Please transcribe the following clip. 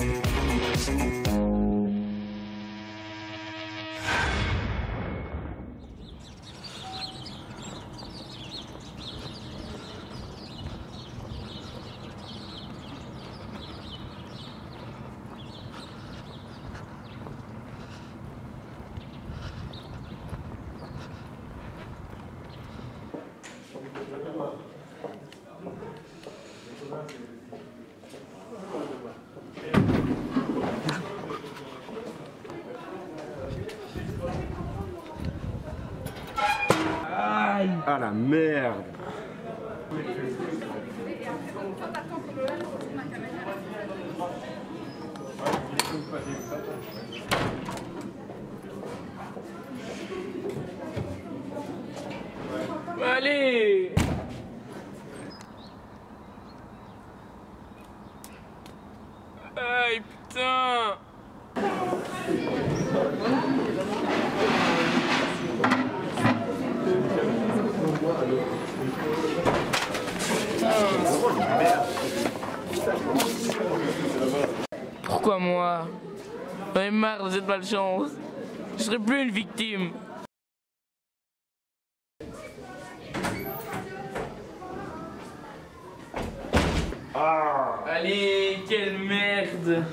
Thank Ah la merde. Allez. Aïe putain Pourquoi moi? J'en ai marre de cette malchance. Je serai plus une victime. Allez, quelle merde